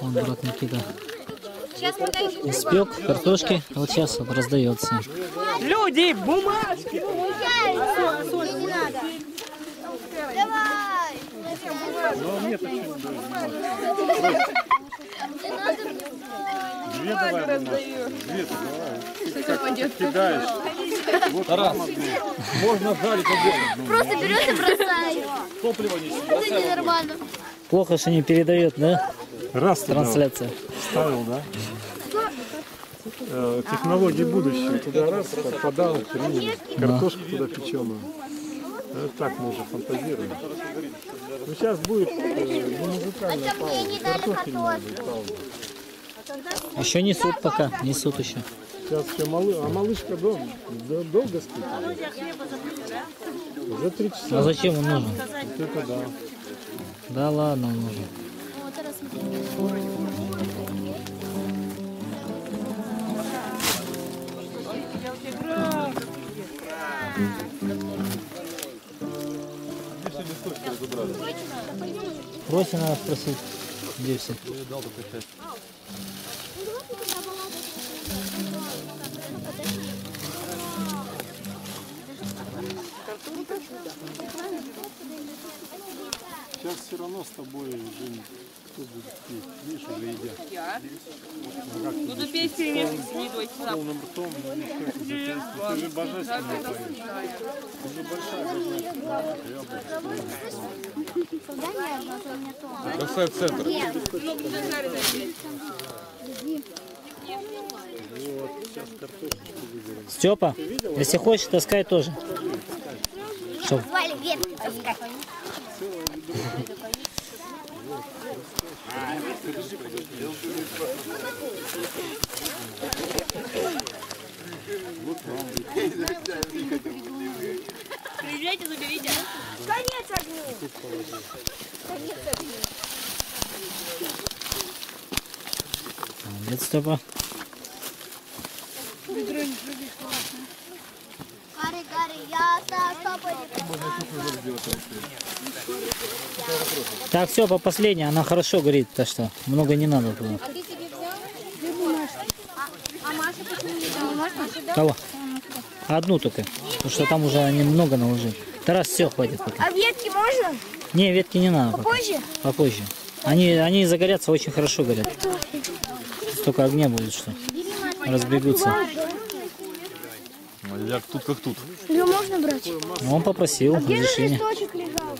Он брат Никита испек картошки, вот сейчас вот раздается. Люди, бумажки! Не надо. Давай. Две давай. Две давай. Кидаешь. Вот одну. Можно жарить обоих. Просто берешь и бросаешь. Топливо не Это ненормально. Плохо, что не передает, да, Раз ты трансляция? ставил, да? Э, Технологии будущего. Туда раз, подал, принял. Картошку туда печеную. Э, Так мы уже фантазируем. Ну сейчас будет э, музыкальная пауза. Картофельная пауза. Еще несут пока, несут еще. Сейчас все малы... А малышка дом... да, долго спит? За три А часа. зачем он нужен? Это да. Да ладно, он нужен. Проси надо спросить, где все. Сейчас все равно с тобой, Жень, кто будет пить? Видишь, уже едят. Я? Как ты Буду петь перемешку с едой. полным ртом, ну, не Ты же божественно поешь. Ты же большая божественная. Бросай в центр. Степа, если хочешь, таскай тоже. Чтоб Валя, вверх таскай. Приезжайте, заберите. Конец огню. Конец огню. Молодец, Степа. Гарри, Гарри, я со стопой. Так, все, по последней, она хорошо горит, так что много не надо туда. А ты себе взял? А Маша почему не взяла? Можно? Кого? Одну только, потому что там уже немного наложили. Тарас, все, хватит пока. А ветки можно? Не, ветки не надо пока. Позже? Попозже. Они, они загорятся, очень хорошо горят. Столько огня будет, что разбегутся. Як тут как тут. Ее можно брать? Ну, Он попросил разрешения. Листочек лежал.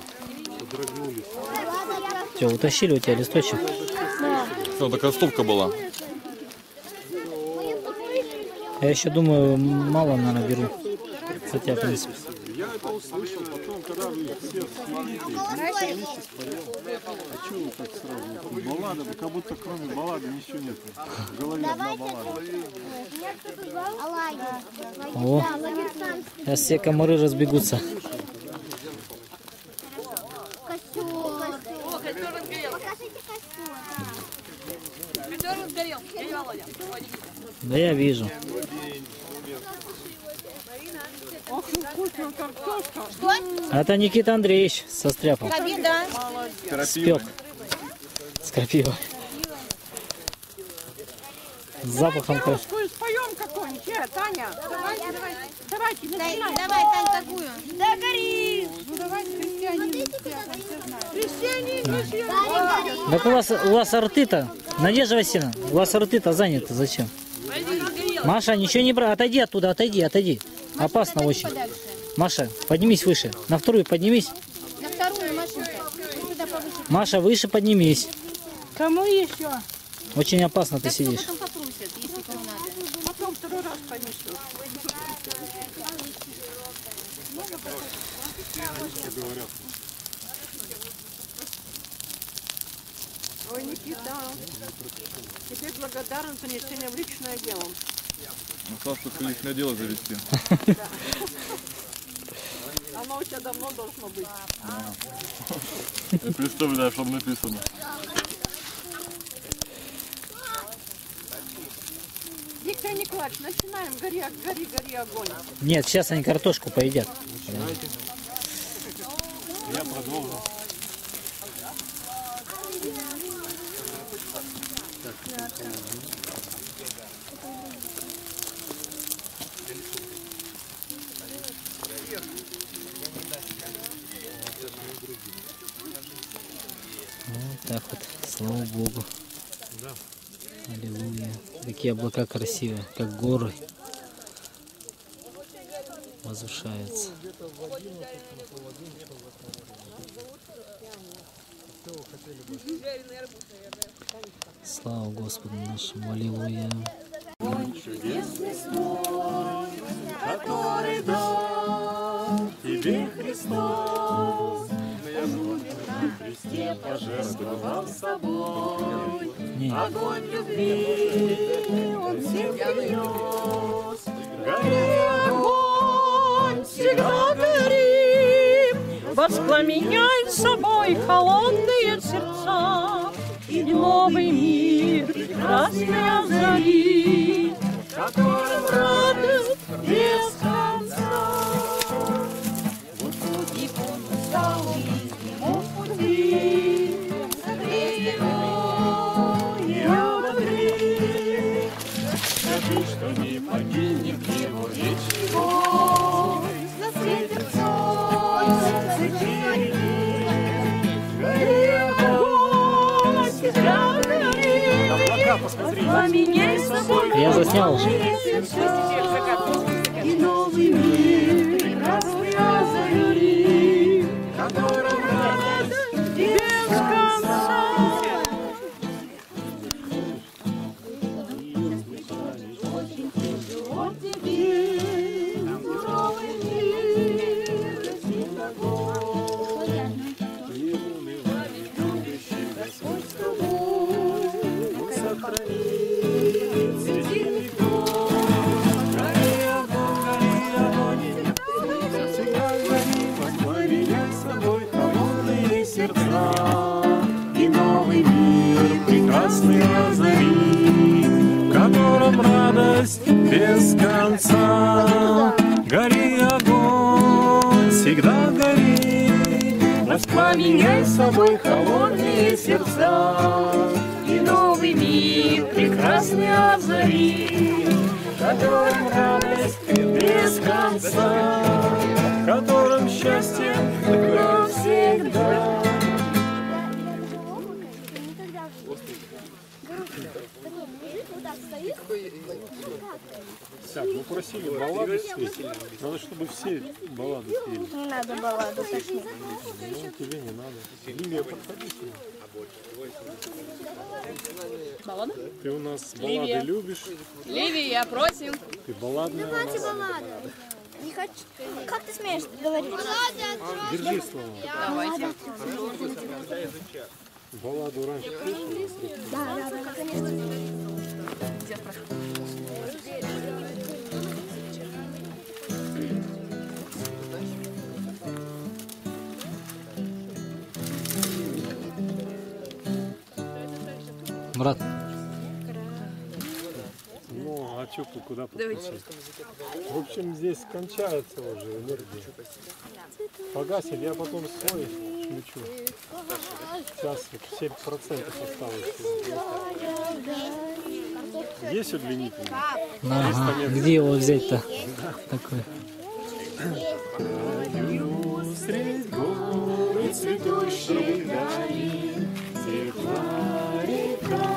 Все, утащили у тебя листочек. Что, такая стопка была. Я еще думаю, мало, наверное, беру. Хотя, в принципе. Я это услышал, потом, когда вы все смотрите, вместе споем. А что вы так сразу? Баллада, как будто кроме баллады ничего нет. В голове одна баллада. О, сейчас все комары разбегутся. Разгорел. Я Володя. Да я вижу. Это Никита Андреевич состряпал. Обеда. Спек. С крапивой. С запахом. ка- Споем какой-нибудь, э, Таня. Давайте, давайте. Давайте, начинай. Давай, Тань, какую? Да гори. Ну, давайте, крестьяне. Крестьяне, крестьяне. Так у вас, у вас арты-то, Надежда Васильевна, у вас арты-то заняты, зачем? Маша, ничего не брать, отойди оттуда, отойди, отойди. Опасно очень. Маша, поднимись выше, на вторую поднимись. На вторую. Сюда повыше. Маша, выше поднимись. Кому еще? Очень опасно ты сидишь. Потом попросят, если кому надо. Потом второй раз понесу. Ой, Никита, теперь благодарен занесением в личное дело. Ну, Сашу ты личное дело завести. У тебя давно должно быть. Я представляю, что написано. Виктор Николаевич, начинаем. Гори, гори, гори огонь. Нет, сейчас они картошку поедят. Я продолжу. Слава Богу. Аллилуйя. Такие облака красивые, как горы. Возвышаются. Слава Господу нашему. Аллилуйя. Тебе Христос, Христе пожертвовал собой. Не, Огонь любви Он всем принес. Гори огонь, всегда гори. Воспламеняй собой холодные сердца И новый мир прекрасный озари, которым радость собой Я заснял уже. И новый мир озари В котором радость без конца Гори огонь, всегда гори Воспламеняй собой холодные сердца И новый мир прекрасный озари, в котором радость без конца, в котором счастье навсегда. Так, мы просили баллады спеть. Надо, чтобы все баллады пели. Не надо балладу, точнее. Ну, тебе не надо. Ливия, подходи сюда. Баллада? Ты у нас баллады Ливия. любишь, Ливия, просим. ты балладная у Давайте нас. балладу. Не хочу. Как ты смеешь говорить? Держи слова. Давайте. Балладу раньше? Да, да, да, конечно. Брат, Ну, а что, куда подключить? В общем, здесь кончается уже энергия. Погасили, я потом свой включу. Сейчас вот 7% осталось. Есть удлинитель? ага, где его взять-то? Такой. Средь горы цветущей дали Текла река,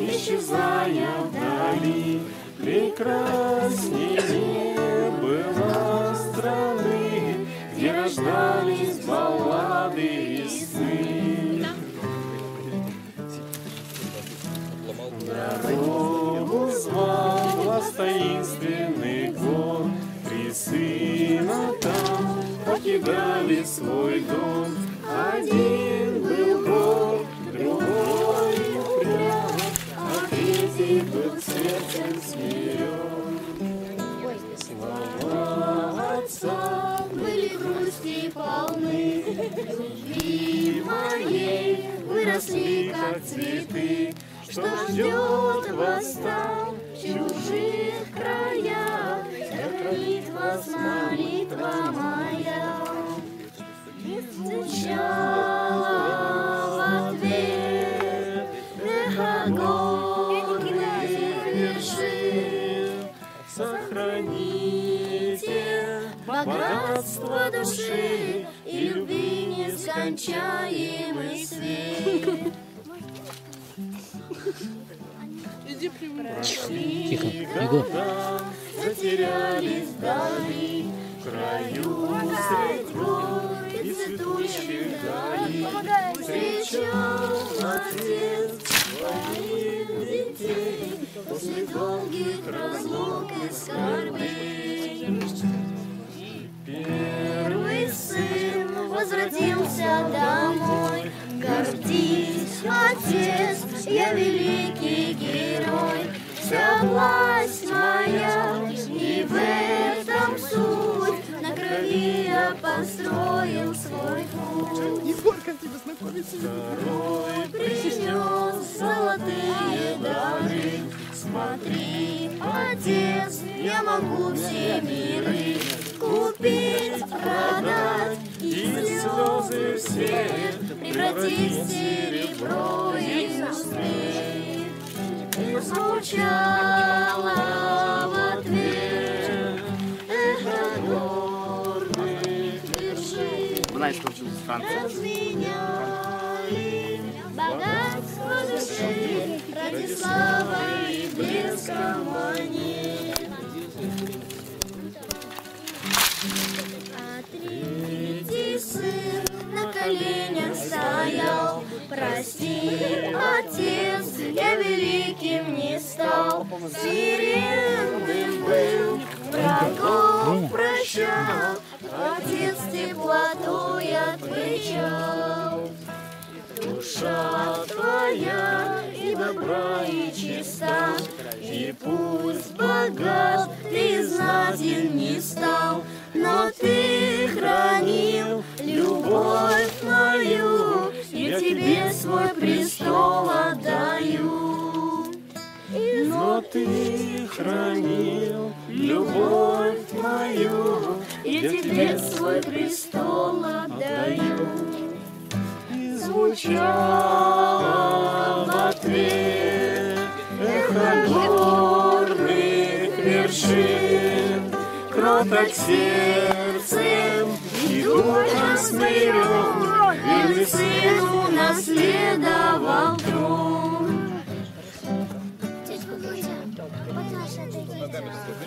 исчезая вдали Прекраснее не было страны Где рождались баллады Дорогу звал глаз таинственный гор Три сына там покидали свой дом нескончаемый свет. Тихо, Егор. Затерялись вдали, в краю средь и цветущих далей. Встречал отец своих детей после долгих разлук и скорбей. Возвратился домой. Гордись, отец, я великий герой. Вся власть моя, и в этом суть. На крови я построил свой путь. Второй принес золотые дары. Смотри, отец, я могу все миры купить, продать и слезы все превратить в серебро и успеть. Звучало в ответ эхо горных вершин. Знаешь, что училась в Франции? Разменяли богатство ради славы и блеска монет. А третий сын на коленях стоял. Прости, отец, я великим не стал. Смиренным был, врагов прощал. Отец теплотой отвечал. Душа твоя добра, и чиста, И пусть богат ты знатен не стал, Но ты хранил любовь мою, Я тебе свой престол отдаю. Но ты хранил любовь мою, Я тебе свой престол отдаю звучало кроток сердцем и духом смирен, верный сыну наследовал трон.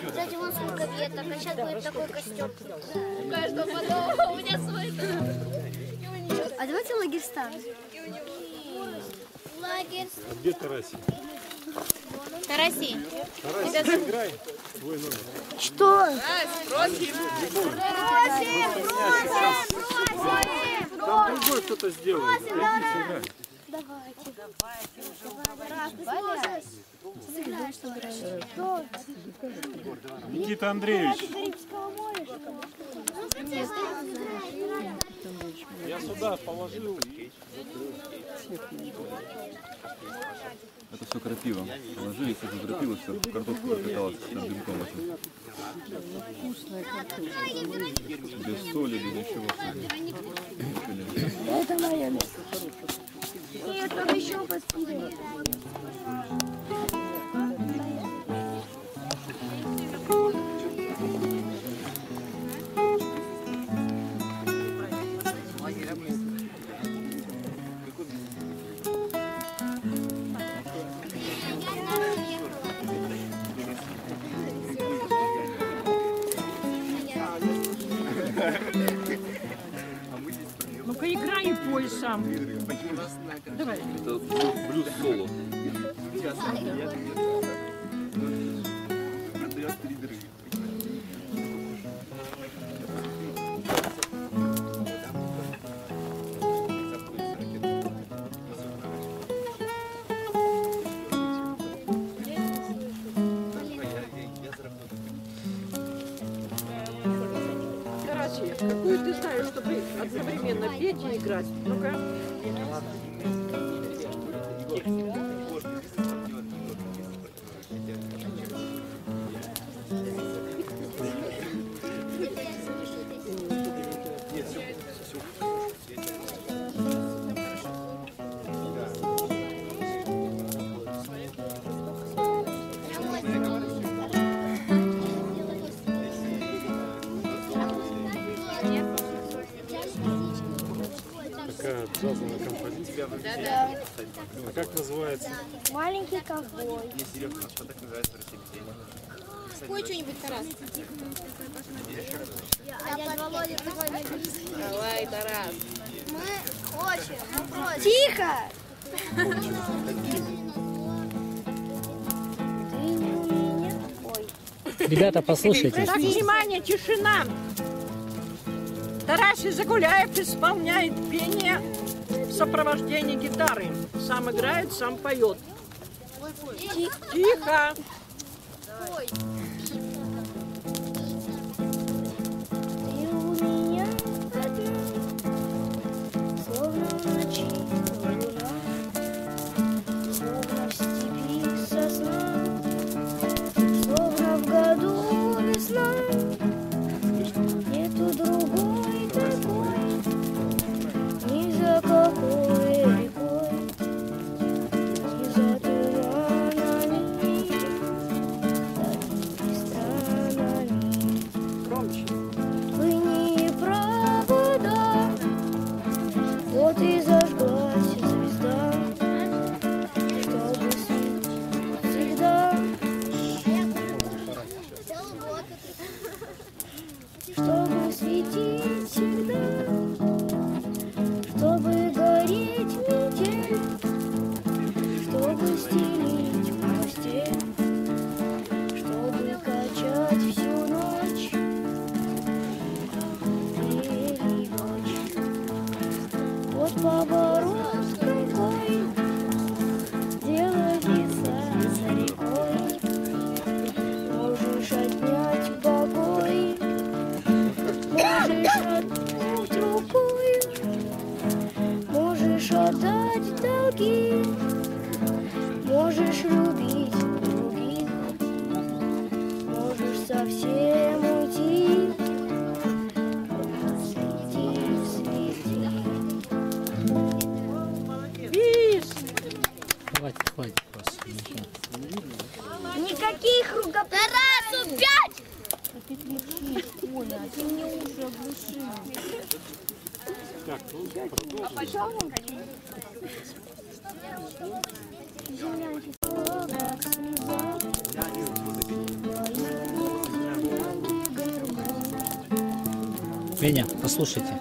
Кстати, вон сколько веток, а сейчас будет такой костюм. У каждого по у меня свой. А давайте лагерь ставим. Лагерь. Где Тараси? Тараси. Тараси. Что? Там другой кто-то сделает. Иди сыграй. Никита Андреевич, я сюда положил и Это все крапива. Положили, все крапива, все. Картошку пропиталась там дымком этим. Без соли, без ничего. Ничего нет. Нет, там еще поспили. Какую ты знаешь, чтобы одновременно петь и играть? Ну-ка. Маленький ковбой. Спой что-нибудь, Тарас. А дядя Володя такой Давай, Тарас. Мы хочем, мы просим. Тихо! Не. Ребята, послушайте. Так, внимание, тишина. Тарасий Загуляев исполняет пение в сопровождении гитары. Сам играет, сам поет. Тихо. Ты Хватит, хватит вас. Никаких рукоп... Тарасу пять! Так, ну, продолжим. Веня, послушайте.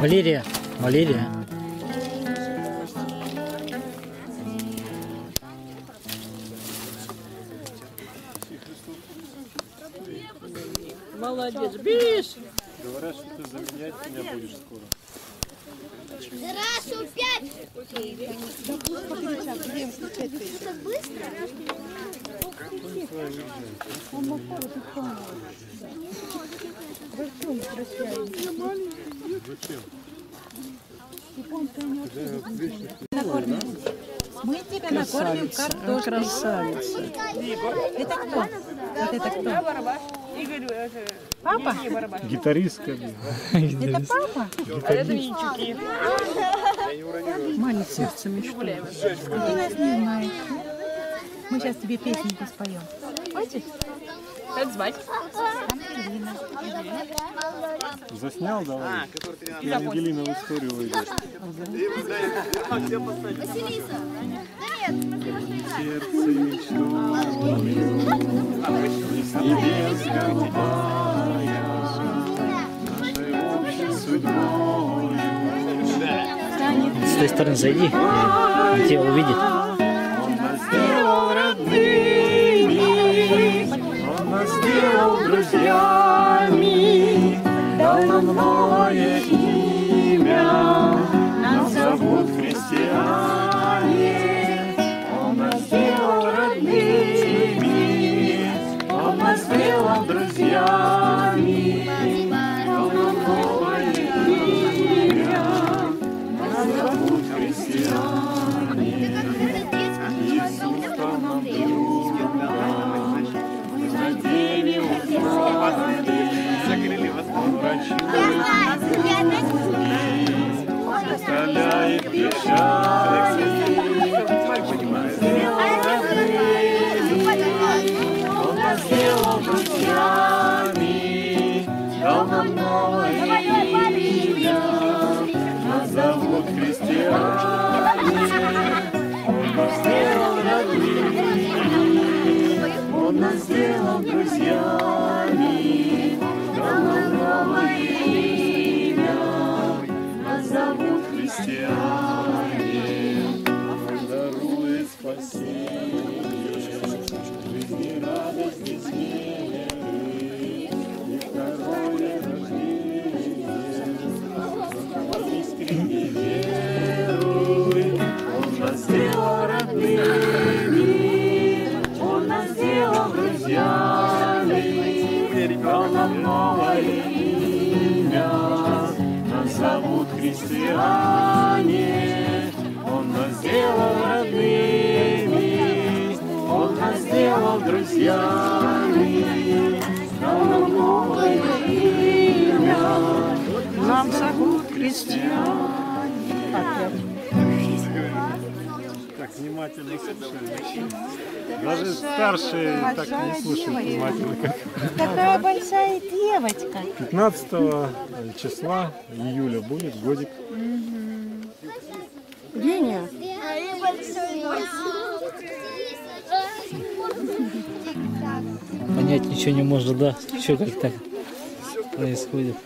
Валерия, Валерия. Мы тебя накормим картошкой. Красавица. Это кто? Вот это кто? Папа? Гитаристка. блин. Это папа? Манит сердце мечты. Ты нас не знаешь. Мы сейчас тебе песенку споем. Хочешь? Как звать? Заснял, давай. Я Ангелина в историю выйдешь. Василиса! Сердце мечтою, Из небес голубая, Нашей общей судьбою. С той стороны зайди, он тебя увидит. adore me, though the Lord Даже старшие так не слушают внимательно, как Такая большая девочка. 15 числа июля будет годик. Гения. Понять ничего не может, да? Что как так происходит?